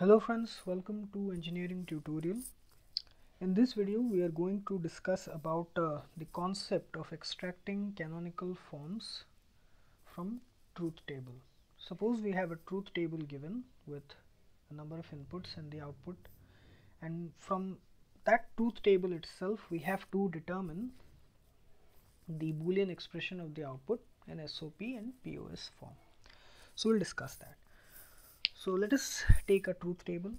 Hello friends, welcome to engineering tutorial. In this video we are going to discuss about uh, the concept of extracting canonical forms from truth table. Suppose we have a truth table given with a number of inputs and the output and from that truth table itself we have to determine the boolean expression of the output in SOP and POS form. So we'll discuss that. So let us take a truth table.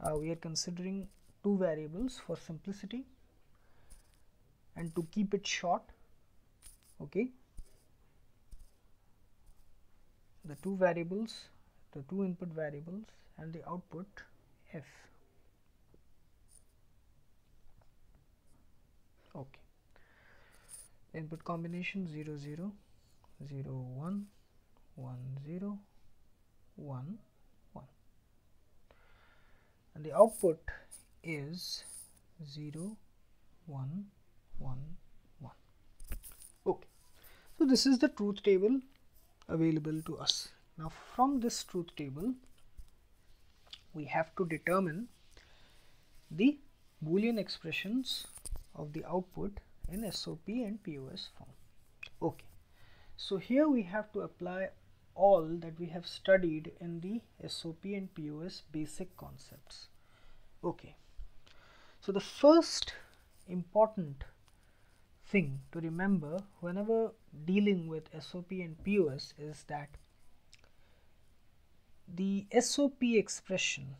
Uh, we are considering two variables for simplicity and to keep it short okay? The two variables the two input variables and the output f. Okay. Input combination 0 0 0 1 1 0 1 1 and the output is 0 1 1 1 okay. So this is the truth table available to us. Now from this truth table we have to determine the boolean expressions of the output in SOP and POS form. Okay. So here we have to apply all that we have studied in the SOP and POS basic concepts. Okay. So the first important thing to remember whenever dealing with SOP and POS is that the SOP expression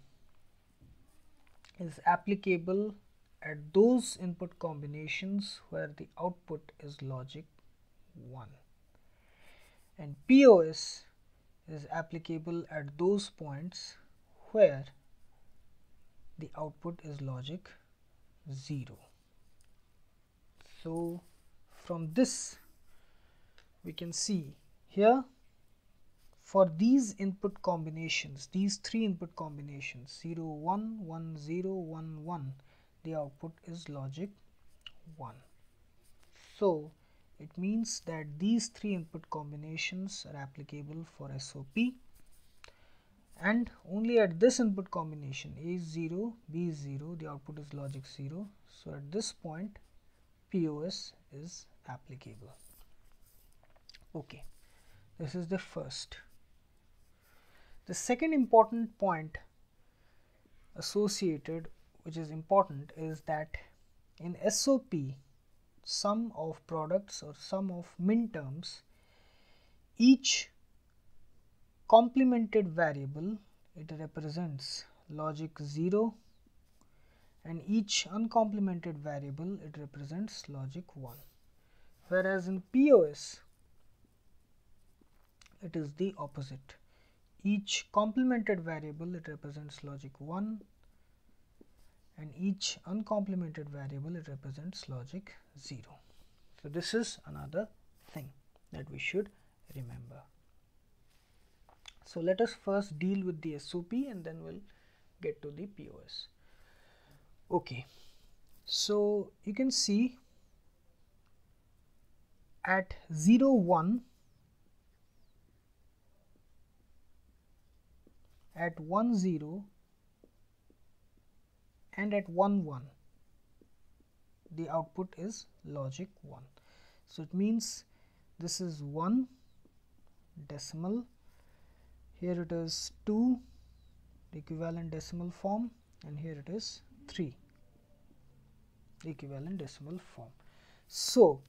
is applicable at those input combinations where the output is logic 1 and POS is applicable at those points where the output is logic 0. So, from this we can see here for these input combinations, these three input combinations 0, 1, 1, 0, 1, 1, the output is logic 1. So, it means that these three input combinations are applicable for SOP and only at this input combination A is 0, B is 0, the output is logic 0. So, at this point POS is applicable. Okay, this is the first. The second important point associated which is important is that in SOP sum of products or sum of min terms each complemented variable it represents logic 0 and each uncomplemented variable it represents logic 1 whereas in POS it is the opposite. Each complemented variable it represents logic 1 and each uncomplemented variable it represents logic 0. So, this is another thing that we should remember. So, let us first deal with the SOP and then we will get to the POS. Okay. So, you can see at 0 1 at 1 0 and at 1 1 the output is logic 1. So, it means this is 1 decimal here it is 2 the equivalent decimal form and here it is 3 the equivalent decimal form. So,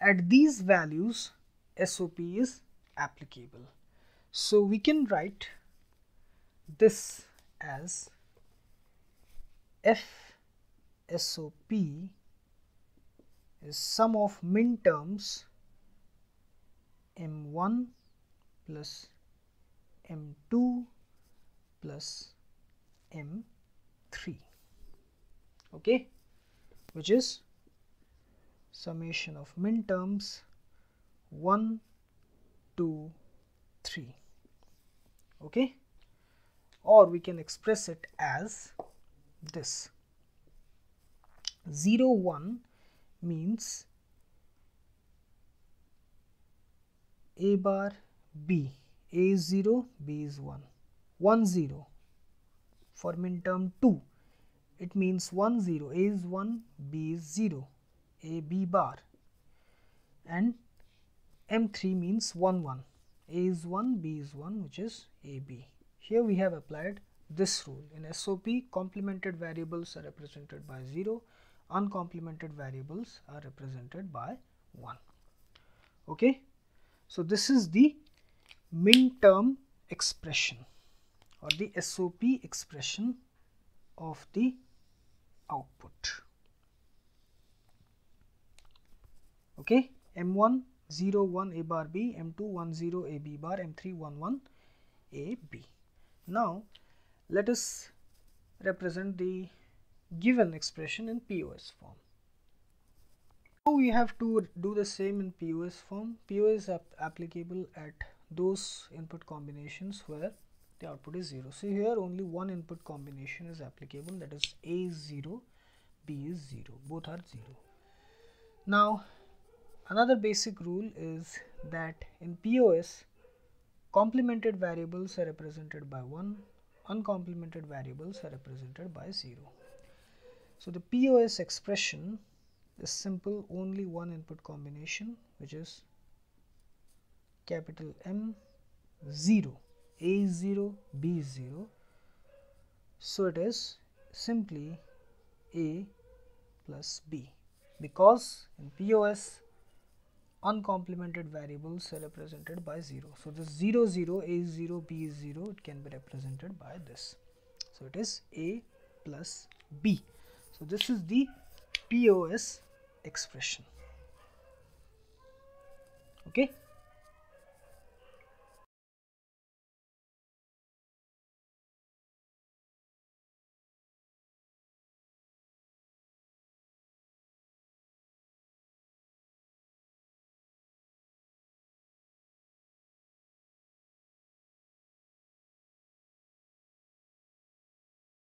at these values SOP is applicable. So, we can write this as F SOP is sum of min terms M1 plus M2 plus M3 okay? Which is summation of min terms 1 2 3 okay? Or we can express it as this. 0 1 means a bar b. A is 0 b is 1 1 0 for min term 2 it means 1 0 a is 1 b is 0 a b bar. And m3 means 1 1 a is 1 b is 1 which is a b. Here we have applied this rule. In SOP complemented variables are represented by 0 uncomplemented variables are represented by 1 okay? So this is the min term expression or the SOP expression of the output. Okay? M1 0 1 a bar b m2 1 0 a b bar m3 1 1 a b. Now let us represent the given expression in POS form. Now we have to do the same in POS form. POS is ap applicable at those input combinations where the output is 0. So here only one input combination is applicable that is A is 0, B is 0, both are 0. Now another basic rule is that in POS complemented variables are represented by 1 uncomplemented variables are represented by 0 so the POS expression is simple only one input combination which is capital M 0 A 0 B 0 so it is simply A plus B because in POS uncomplemented variables are represented by 0. So, this 0 0 a is 0 b is 0 it can be represented by this. So, it is a plus b. So, this is the POS expression. Okay.